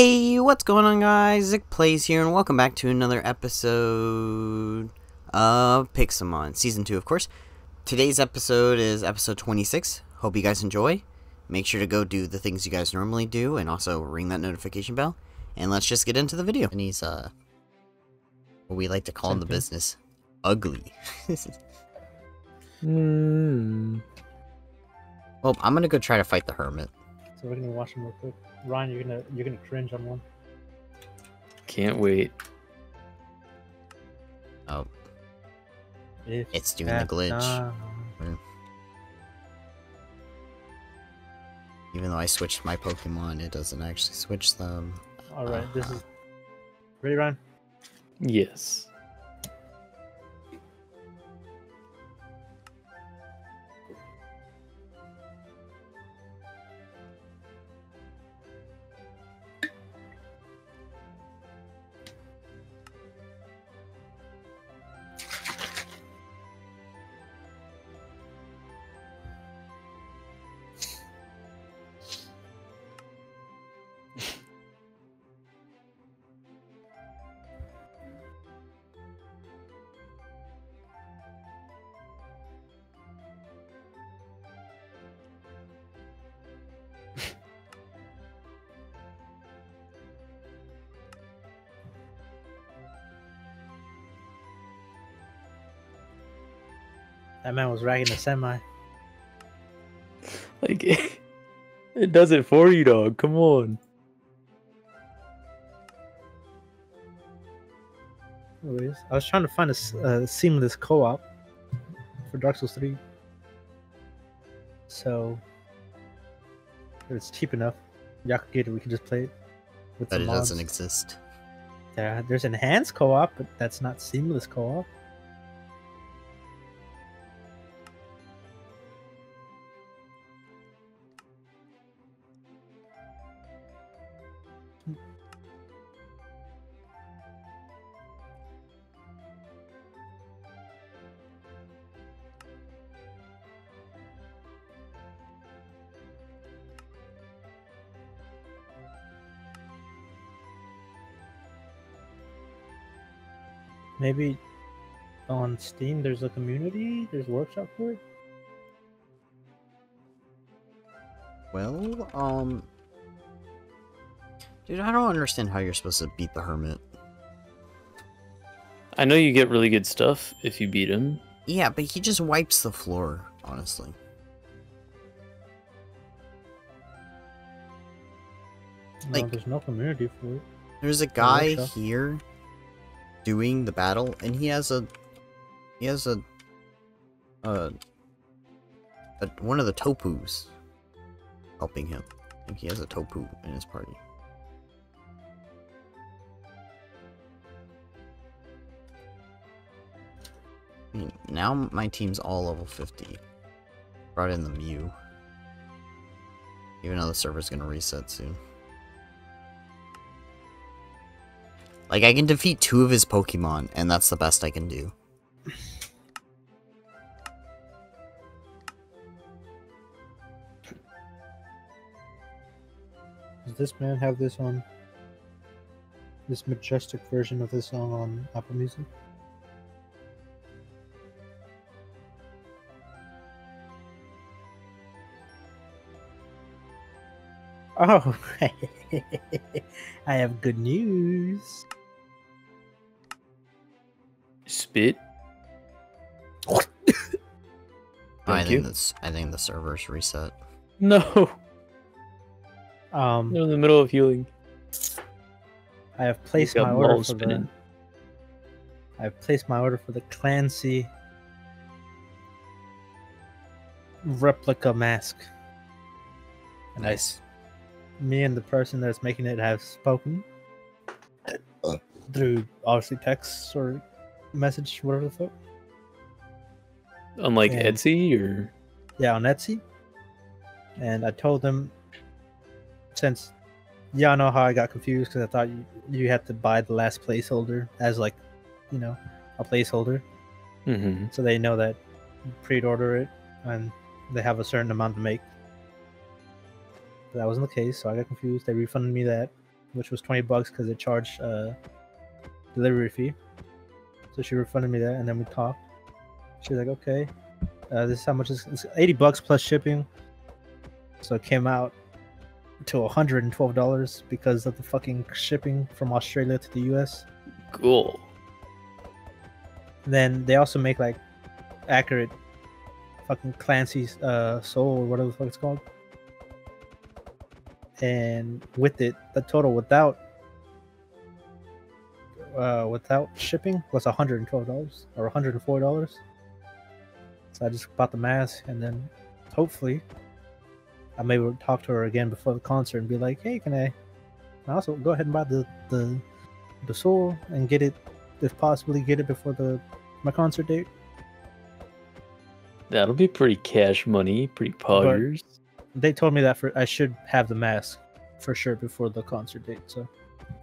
Hey, what's going on guys? ZickPlayz here and welcome back to another episode of Pixelmon, Season 2 of course. Today's episode is episode 26. Hope you guys enjoy. Make sure to go do the things you guys normally do and also ring that notification bell. And let's just get into the video. And he's, uh, what we like to call in the business, ugly. Hmm. well, I'm gonna go try to fight the hermit. So we're gonna watch them real quick. Ryan, you're gonna you're gonna cringe on one. Can't wait. Oh, If it's doing the glitch. time- Even though I switched my Pokemon, it doesn't actually switch them. All right, this Uh-huh. is ready, Ryan. Yes. That man was ragging a semi. Like it does it for you, dog. Come on. Anyways, I was trying to find a uh, seamless co-op for Dark Souls 3. So if it's cheap enough. Y'all could get it. We could just play it with But some it mods. doesn't exist. There, there's enhanced co-op, but that's not seamless co-op. Maybe on Steam there's a community, there's a workshop for it. Well, um... Dude, I don't understand how you're supposed to beat the hermit. I know you get really good stuff if you beat him. Yeah, but he just wipes the floor, honestly. No, Like- there's no community for it. There's a guy workshop. here doing the battle, and he has a... He has a... Uh... A, one of the Tapus helping him. Think he has a Tapu in his party. I mean, now my team's all level 50. Brought in the Mew. Even though the server's gonna reset soon. Like, I can defeat two of his Pokemon, and that's the best I can do. Does this man have this on this majestic version of this song on Apple Music? Oh, I have good news. Spit. I Thank think that's I think the server's reset. No. Um, They're in the middle of healing. I have placed my order balls for the. spinning. I have placed my order for the Clancy replica mask. And I Nice. me and the person that's making it have spoken Uh. through obviously text or message, whatever the fuck. Unlike Yeah. Etsy or Yeah, on Etsy. And I told them since y'all know how I got confused because I thought you, you had to buy the last placeholder as like, you know, a placeholder, hmm so they know that you pre-order it and they have a certain amount to make. But that wasn't the case, so I got confused. They refunded me that, which was twenty bucks because they charged uh, delivery fee. So she refunded me that, and then we talked. She was like, "Okay, uh, this is how much is it's eighty bucks plus shipping." So it came out to hundred and twelve dollars because of the fucking shipping from Australia to the U.S. Cool. then they also make like accurate fucking Clancy's uh soul or whatever the fuck it's called. And with it, the total without uh without shipping was hundred and twelve dollars or hundred and four dollars. So I just bought the mask and then hopefully I may talk to her again before the concert and be like, hey, can I also go ahead and buy the the the soul and get it if possibly get it before the my concert date. That'll be pretty cash money, pretty poggers. They told me that for I should have the mask for sure before the concert date. So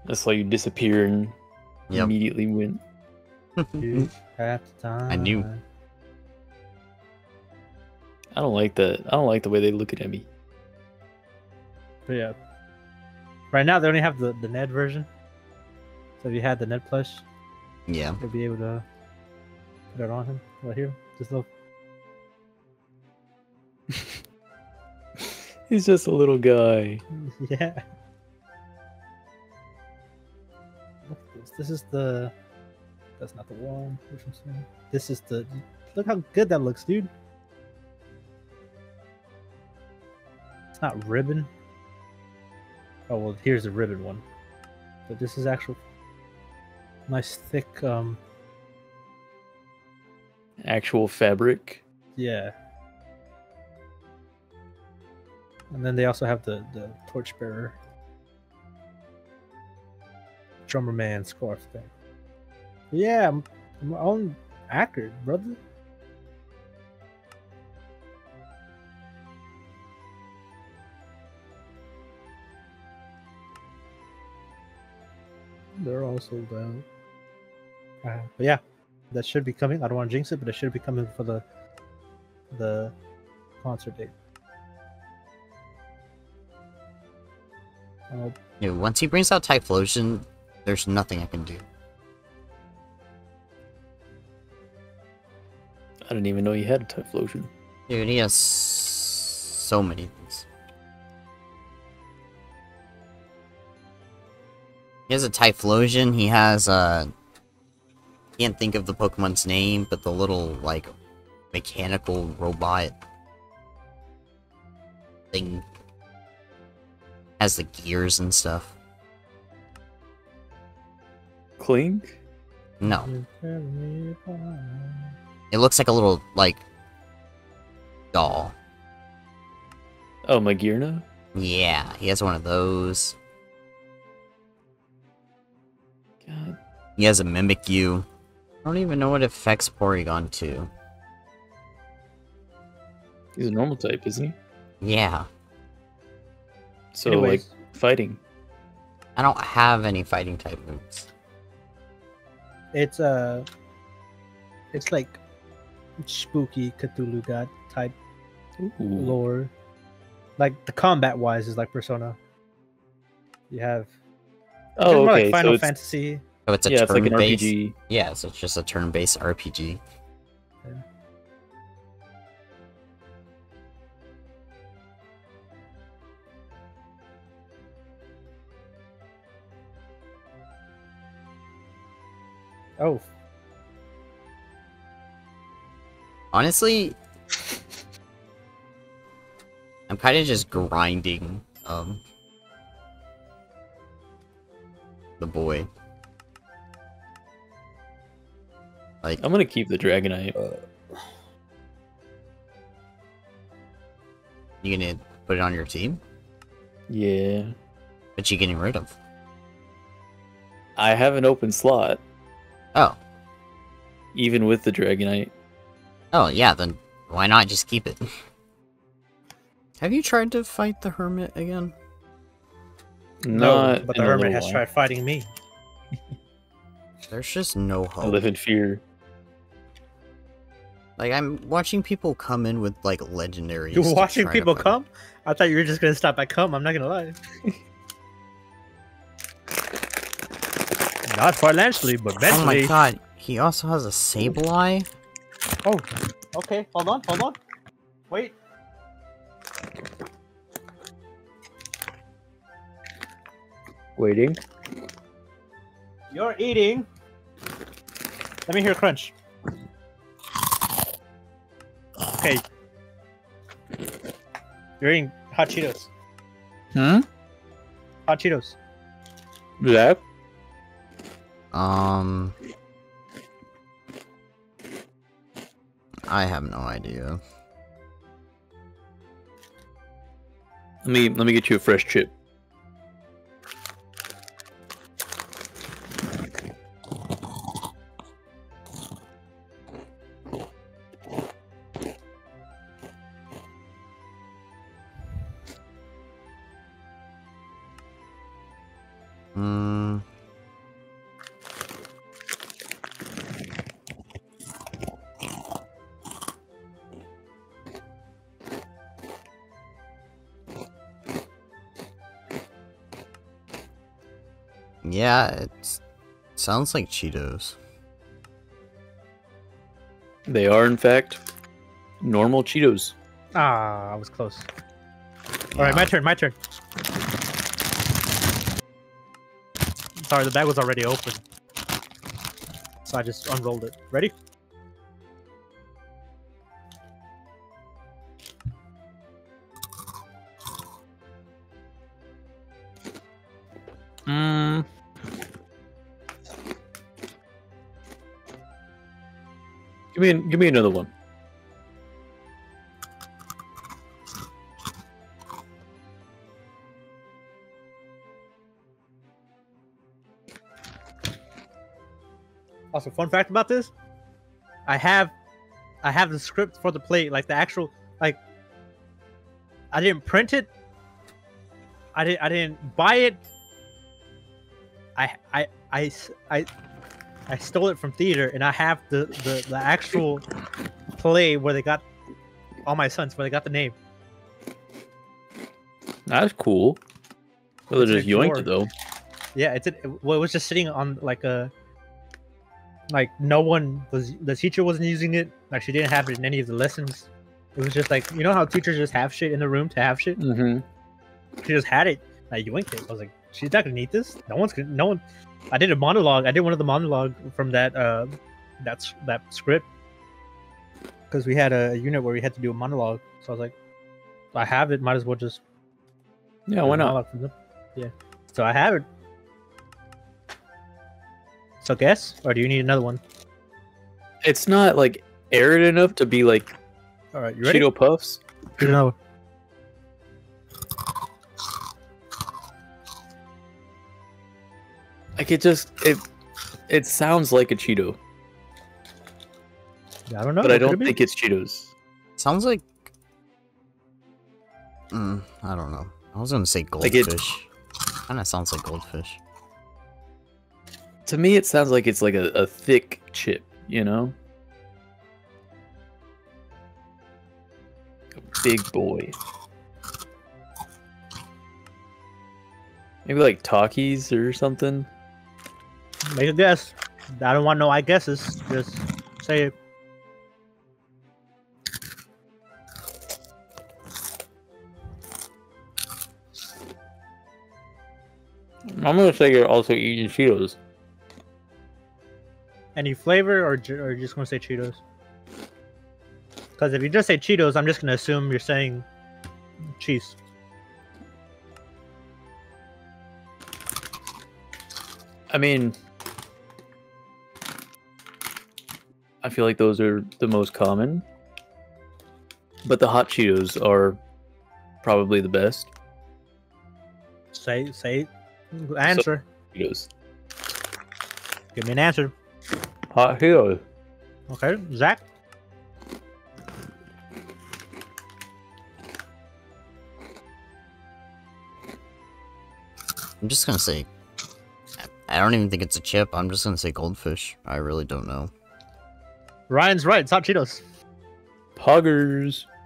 That's why you disappear and Yep. immediately win. you have the time. I knew. I don't like that. I don't like the way they look at me. But yeah, right now they only have the the Ned version. So if you had the Ned plush, Yeah. you'll be able to put it on him right here. Just look. He's just a little guy. yeah. This. Is the. That's not the one. Which one's the- This is the. Look how good that looks, dude. It's not ribbon. Oh well, here's the ribbon one. But this is actual nice thick. Um, Actual fabric. yeah. And then they also have the the torchbearer drummer man scarf thing. Yeah, I'm, I'm on accurate, brother. They're all sold out. Uh, but yeah, that should be coming. I don't want to jinx it, but it should be coming for the the concert date. Uh, Yeah, once he brings out Typhlosion, there's nothing I can do. I didn't even know you had a Typhlosion. Dude, he has so many things. He has a Typhlosion, he has uh can't think of the Pokemon's name, but the little like mechanical robot thing has the gears and stuff. Klink? No. you carry me far. It looks like a little like doll. Oh, Magearna? Yeah, he has one of those. God. He has a Mimikyu. I don't even know what it affects Porygon to. He's a normal type, isn't he? Yeah, So, Anyways, like, fighting. I don't have any fighting type moves. It's uh it's like spooky Cthulhu god type Ooh. lore. Like the combat wise is like Persona. You have Oh, it's okay. like Final so it's, Fantasy. So it's a yeah, it's like an turn-based. RPG. Yeah, so it's just a turn-based RPG. Oh, Honestly, I'm kind of just grinding um the boy. Like I'm gonna keep the Dragonite. you gonna put it on your team? Yeah. What you getting rid of? I have an open slot, Oh, even with the Dragonite. oh yeah. Then why not just keep it? Have you tried to fight the hermit again? Not but the hermit has while. tried fighting me. There's just no hope. I hope. live in fear. Like I'm watching people come in with like legendaries. You're watching people come? I thought you were just gonna stop at come. I'm not gonna lie. Not financially, but Oh my god, he also has a Sableye? Oh, okay. Hold on, hold on. Wait. Waiting. You're eating. Let me hear a crunch. Okay. You're eating hot Cheetos. Hmm? Hot Cheetos. Zach? Um. I have no idea. Let me let me get you a fresh chip. Yeah, it sounds like Cheetos. They are in fact normal Cheetos. Ah, I was close. All right, my turn. My turn. Sorry, the bag was already open, so I just unrolled it. Ready? Give me give me another one. Also, fun fact about this: I have, I have the script for the plate, like the actual, like. I didn't print it. I didn't. I didn't buy it. I I I I I stole it from theater, and I have the the, the actual play where they got all my sons, where they got the name. That's cool. Well, they just yoinked it though. Yeah, it's it, well, it was just sitting on like a like no one was the teacher wasn't using it. Like she didn't have it in any of the lessons. It was just like you know how teachers just have shit in the room to have shit. Mm-hmm. She just had it. I yoinked it. I was like, she's not gonna need this. No one's gonna. No one. I did a monologue. I did one of the monologue from that uh that's that script because we had a unit where we had to do a monologue. So I was like, I have it. Might as well just Yeah, why not? Yeah. So I have it. So guess, or do you need another one? It's not like arid enough to be like All right, you ready? Cheeto puffs. Here's Like it just it it sounds like a Cheeto, Yeah, I don't know. but I what could don't it be? think it's Cheetos. Sounds like. Mm, I don't know. I was gonna say Like it- goldfish. Kind of sounds like goldfish. To me, it sounds like it's like a, a thick chip, you know? A big boy. Maybe like Takis or something. Make a guess. I don't want no I guesses. Just say it. I'm gonna say you're also eating Cheetos. Any flavor, or or just gonna say Cheetos? Because if you just say Cheetos, I'm just gonna assume you're saying cheese. I mean, I feel like those are the most common, but the hot Cheetos are probably the best Say say answer. Cheetos. Give me an answer. Hot Cheetos. Okay, Zach. I'm just gonna say. I don't even think it's a chip. I'm just gonna say goldfish. I really don't know. Ryan's right. It's hot Cheetos. You